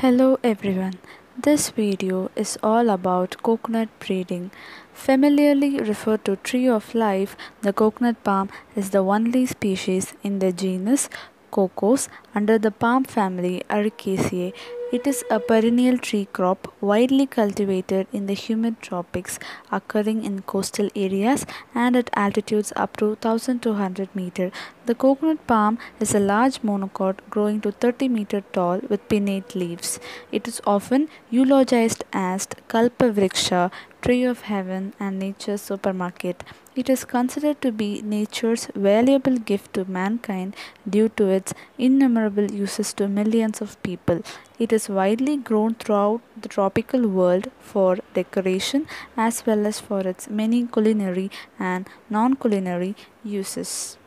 Hello everyone. This video is all about coconut breeding. Familiarly referred to tree of life, the coconut palm is the only species in the genus Cocos under the palm family Arecaceae. It is a perennial tree crop widely cultivated in the humid tropics, occurring in coastal areas and at altitudes up to 1200 meter. The coconut palm is a large monocot growing to 30 meter tall with pinnate leaves. It is often eulogized as Kalpavriksha, tree of heaven and nature's supermarket. It is considered to be nature's valuable gift to mankind due to its innumerable uses to millions of people. It is widely grown throughout the tropical world for decoration as well as for its many culinary and non culinary uses.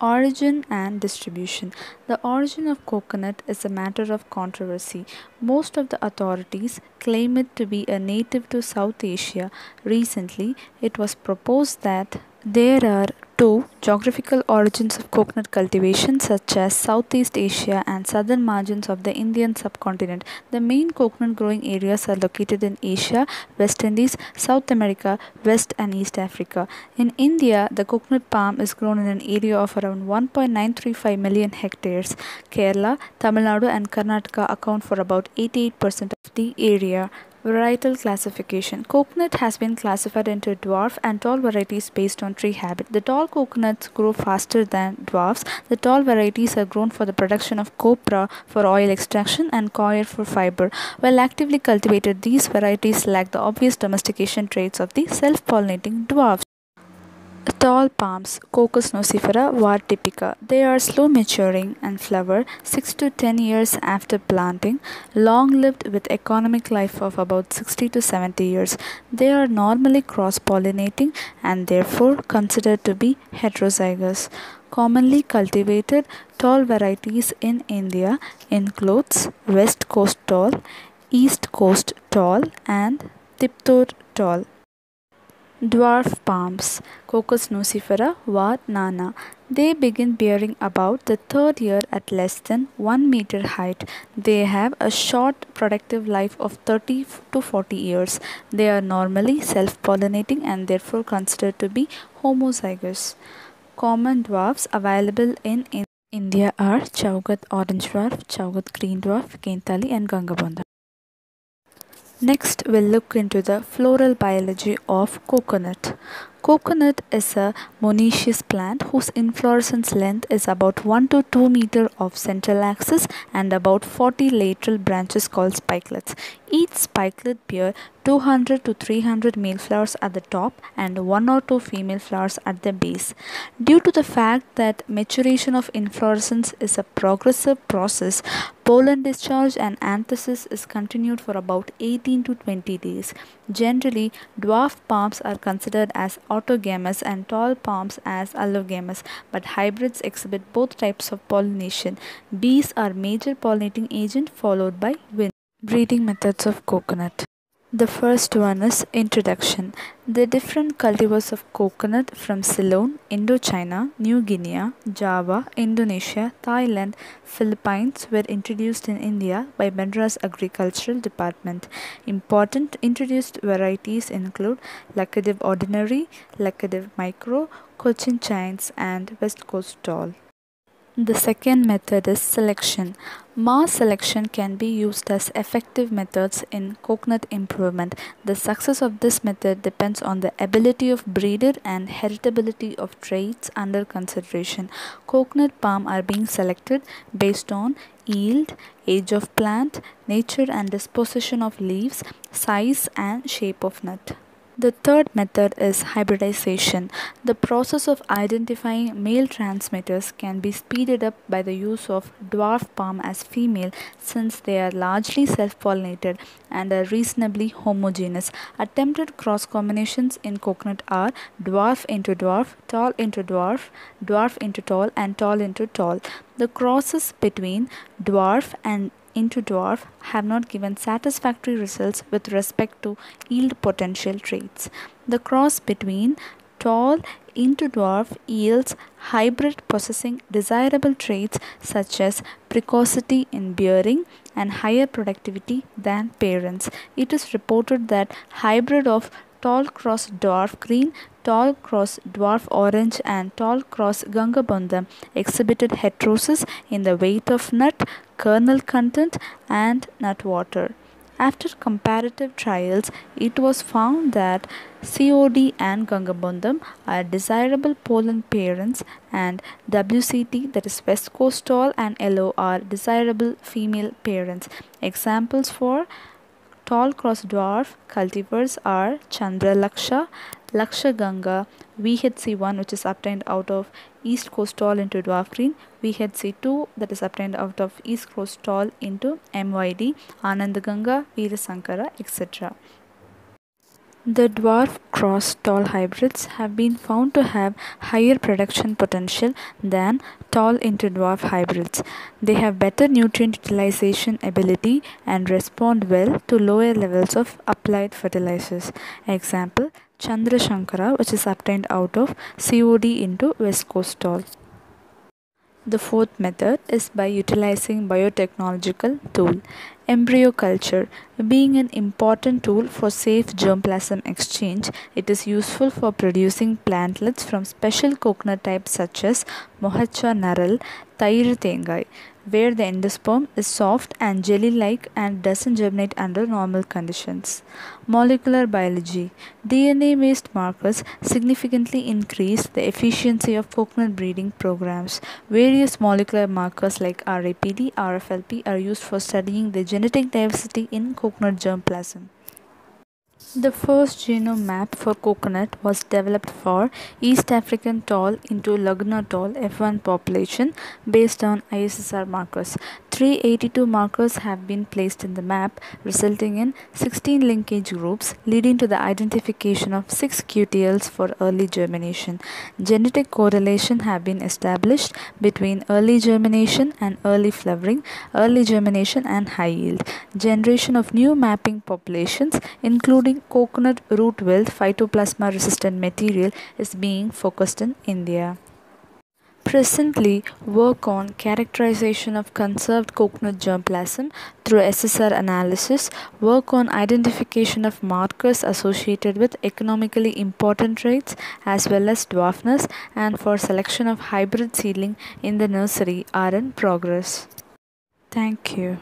Origin and distribution. The origin of coconut is a matter of controversy. Most of the authorities claim it to be a native to South Asia. Recently, it was proposed that there are two geographical origins of coconut cultivation such as Southeast Asia and southern margins of the Indian subcontinent. The main coconut growing areas are located in Asia, West Indies, South America, West and East Africa. In India, the coconut palm is grown in an area of around 1.935 million hectares. Kerala, Tamil Nadu and Karnataka account for about 88% of the area. Varietal classification Coconut has been classified into dwarf and tall varieties based on tree habit. The tall coconuts grow faster than dwarfs. The tall varieties are grown for the production of copra for oil extraction and coir for fiber. While actively cultivated, these varieties lack the obvious domestication traits of the self pollinating dwarfs. Tall palms, Cocos nucifera var. typica. They are slow maturing and flower 6 to 10 years after planting, long lived with economic life of about 60 to 70 years. They are normally cross pollinating and therefore considered to be heterozygous. Commonly cultivated tall varieties in India includes West Coast tall, East Coast tall and Tiptur tall. Dwarf palms, Cocos nucifera var. nana. They begin bearing about the third year at less than 1 meter height. They have a short productive life of 30 to 40 years. They are normally self-pollinating and therefore considered to be homozygous. Common dwarfs available in, in India are Chowghat orange dwarf, Chowghat green dwarf, Kenthali and Gangabonda. Next, we'll look into the floral biology of coconut. Coconut is a monoecious plant whose inflorescence length is about 1 to 2 meter of central axis and about 40 lateral branches called spikelets. Each spikelet bear 200 to 300 male flowers at the top and 1 or 2 female flowers at the base. Due to the fact that maturation of inflorescence is a progressive process, pollen discharge and anthesis is continued for about 18 to 20 days. Generally, dwarf palms are considered as autogamous and tall palms as allogamous, but hybrids exhibit both types of pollination. Bees are major pollinating agent followed by wind. Breeding methods of coconut. The first one is introduction. The different cultivars of coconut from Ceylon, Indochina, New Guinea, Java, Indonesia, Thailand, Philippines were introduced in India by Madras Agricultural Department. Important introduced varieties include Laccadive Ordinary, Laccadive Micro, Cochin Chines and West Coast Tall. The second method is selection. Mass selection can be used as effective methods in coconut improvement. The success of this method depends on the ability of breeder and heritability of traits under consideration. Coconut palm are being selected based on yield, age of plant, nature and disposition of leaves, size and shape of nut. The third method is hybridization. The process of identifying male transmitters can be speeded up by the use of dwarf palm as female since they are largely self-pollinated and are reasonably homogeneous. Attempted cross combinations in coconut are dwarf into dwarf, tall into dwarf, dwarf into tall and tall into tall. The crosses between dwarf and into dwarf have not given satisfactory results with respect to yield potential traits. The cross between tall into dwarf yields hybrid possessing desirable traits such as precocity in bearing and higher productivity than parents. It is reported that hybrid of tall cross dwarf green, tall cross dwarf orange and tall cross gangabondam exhibited heterosis in the weight of nut, kernel content and nut water. After comparative trials, it was found that COD and Gangabondam are desirable pollen parents and WCT that is West Coast tall and yellow are desirable female parents. Examples for tall cross dwarf cultivars are Chandra Laksha, Laksha Ganga, VHC1 which is obtained out of East Coast tall into dwarf green, VHC2 that is obtained out of East Coast tall into MYD, Anandaganga, Kerasankara etc. The dwarf cross tall hybrids have been found to have higher production potential than tall into dwarf hybrids. They have better nutrient utilization ability and respond well to lower levels of applied fertilizers. Example Chandra Shankara which is obtained out of COD into West Coast tall. The fourth method is by utilizing biotechnological tool. Embryo culture. Being an important tool for safe germplasm exchange, it is useful for producing plantlets from special coconut types such as Mohacha naral, Thairu Tengai, where the endosperm is soft and jelly-like and doesn't germinate under normal conditions. Molecular biology. DNA-based markers significantly increase the efficiency of coconut breeding programs. Various molecular markers like RAPD, RFLP are used for studying the genetic diversity in coconut germplasm. The first genome map for coconut was developed for East African tall into Laguna tall F1 population based on ISSR markers. 382 markers have been placed in the map resulting in 16 linkage groups leading to the identification of 6 QTLs for early germination. Genetic correlation have been established between early germination and early flowering, early germination and high yield. Generation of new mapping populations including coconut root wilt phytoplasma resistant material is being focused in India. Presently, work on characterization of conserved coconut germplasm through SSR analysis, work on identification of markers associated with economically important traits as well as dwarfness and for selection of hybrid seedling in the nursery are in progress. Thank you.